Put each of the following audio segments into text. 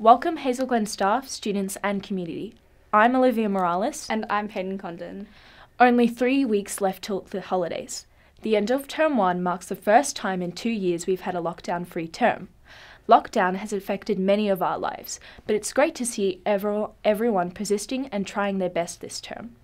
Welcome Hazel Glen staff, students, and community. I'm Olivia Morales. And I'm Peyton Condon. Only three weeks left till the holidays. The end of term one marks the first time in two years we've had a lockdown free term. Lockdown has affected many of our lives, but it's great to see ever, everyone persisting and trying their best this term.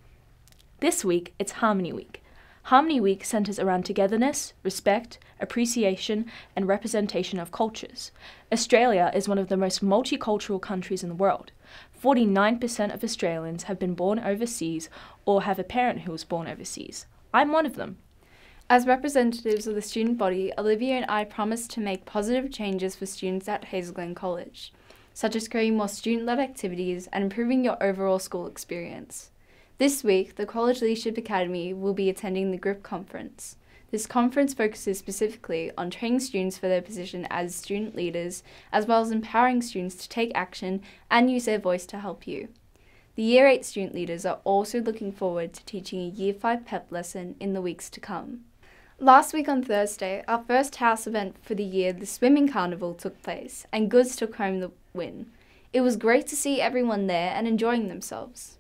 This week, it's Harmony Week. Harmony Week centers around togetherness, respect, appreciation, and representation of cultures. Australia is one of the most multicultural countries in the world. 49% of Australians have been born overseas or have a parent who was born overseas. I'm one of them. As representatives of the student body, Olivia and I promised to make positive changes for students at Hazel Glen College, such as creating more student led activities and improving your overall school experience. This week, the College Leadership Academy will be attending the GRIP conference. This conference focuses specifically on training students for their position as student leaders, as well as empowering students to take action and use their voice to help you. The Year 8 student leaders are also looking forward to teaching a Year 5 PEP lesson in the weeks to come. Last week on Thursday, our first house event for the year, the Swimming Carnival, took place, and Goodes took home the win. It was great to see everyone there and enjoying themselves.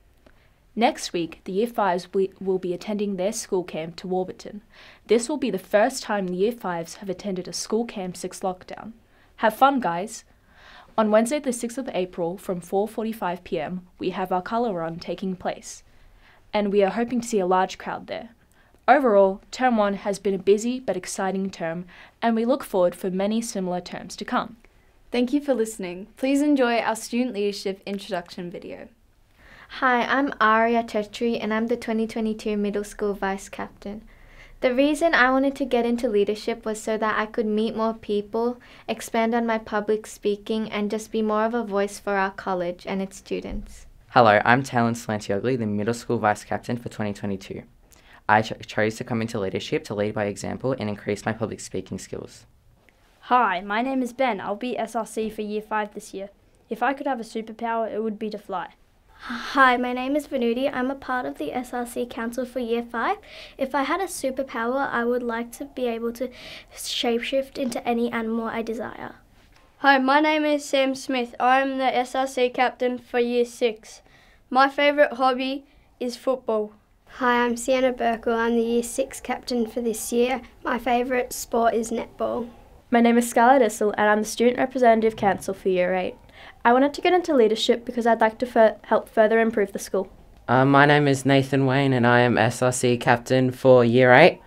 Next week, the Year 5s will be attending their school camp to Warburton. This will be the first time the Year 5s have attended a school camp since lockdown. Have fun, guys! On Wednesday, the 6th of April, from 4:45 p.m., we have our colour run taking place, and we are hoping to see a large crowd there. Overall, Term 1 has been a busy but exciting term, and we look forward for many similar terms to come. Thank you for listening. Please enjoy our student leadership introduction video. Hi, I'm Aria Tetri and I'm the 2022 Middle School Vice Captain. The reason I wanted to get into leadership was so that I could meet more people, expand on my public speaking, and just be more of a voice for our college and its students. Hello, I'm Talon Slantiogli, the Middle School Vice Captain for 2022. I ch- chose to come into leadership to lead by example and increase my public speaking skills. Hi, my name is Ben. I'll be SRC for Year 5 this year. If I could have a superpower, it would be to fly. Hi, my name is Vanuti. I'm a part of the SRC Council for Year 5. If I had a superpower, I would like to be able to shapeshift into any animal I desire. Hi, my name is Sam Smith. I am the SRC captain for Year 6. My favourite hobby is football. Hi, I'm Sienna Burkle. I'm the Year 6 captain for this year. My favourite sport is netball. My name is Scarlett Issel and I'm the Student Representative Council for Year 8. I wanted to get into leadership because I'd like to f- help further improve the school. Uh, my name is Nathan Wayne and I am SRC captain for Year 8.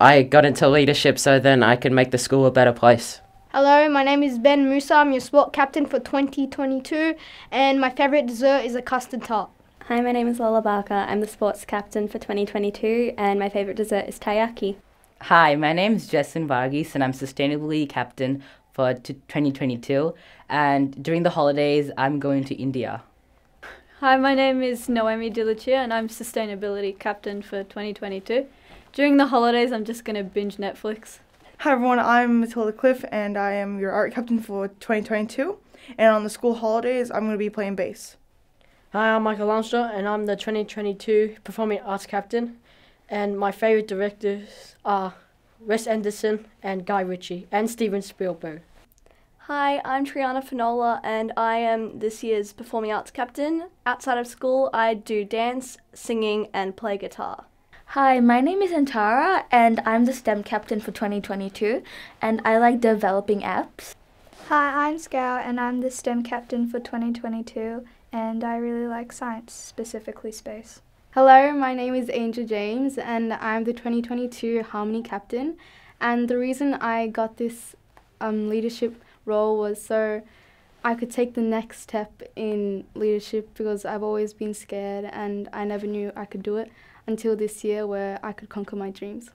I got into leadership so then I could make the school a better place. Hello, my name is Ben Musa. I'm your sport captain for 2022 and my favourite dessert is a custard tart. Hi, my name is Lola Barker. I'm the sports captain for 2022 and my favourite dessert is taiyaki. Hi, my name is Justin Varghese and I'm sustainability captain for 2022. And during the holidays, I'm going to India. Hi, my name is Noemi Dilucia and I'm sustainability captain for 2022. During the holidays, I'm just going to binge Netflix. Hi everyone, I'm Matilda Cliff and I am your art captain for 2022. And on the school holidays, I'm going to be playing bass. Hi, I'm Michael Armstrong and I'm the 2022 Performing Arts Captain. And my favourite directors are Wes Anderson and Guy Ritchie and Steven Spielberg. Hi, I'm Triana Finola and I am this year's Performing Arts Captain. Outside of school, I do dance, singing, and play guitar. Hi, my name is Antara and I'm the STEM captain for 2022 and I like developing apps. Hi, I'm Scout and I'm the STEM captain for 2022 and I really like science, specifically space. Hello, my name is Angel James and I'm the 2022 Harmony captain and the reason I got this um, leadership role was so I could take the next step in leadership because I've always been scared and I never knew I could do it until this year where I could conquer my dreams.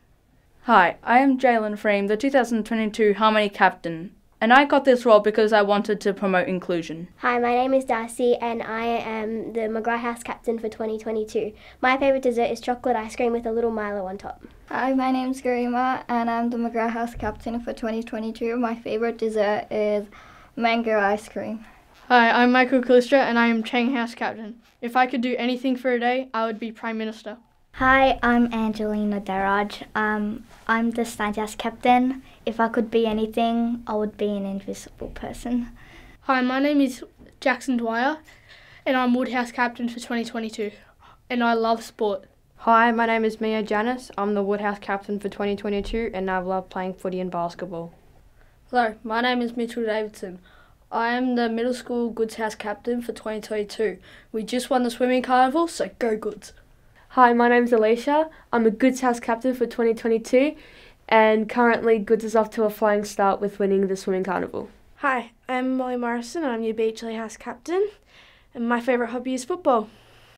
Hi, I am Jalen Frame, the 2022 Harmony Captain, and I got this role because I wanted to promote inclusion. Hi, my name is Darcy, and I am the McGrath House Captain for 2022. My favourite dessert is chocolate ice cream with a little Milo on top. Hi, my name's Garima, and I'm the McGrath House Captain for 2022. My favourite dessert is mango ice cream. Hi, I'm Michael Callistra, and I am Chang House Captain. If I could do anything for a day, I would be Prime Minister. Hi, I'm Angelina Daraj. Um, I'm the Science captain. If I could be anything, I would be an invisible person. Hi, my name is Jackson Dwyer, and I'm Woodhouse captain for 2022. And I love sport. Hi, my name is Mia Janis. I'm the Woodhouse captain for 2022 and I love playing footy and basketball. Hello, my name is Mitchell Davidson. I am the middle school Goodes House captain for 2022. We just won the swimming carnival, so go Goodes. Hi, my name's Alicia. I'm a Goodes House captain for 2022 and currently Goodes is off to a flying start with winning the swimming carnival. Hi, I'm Molly Morrison. And I'm your Beachley House captain and my favourite hobby is football.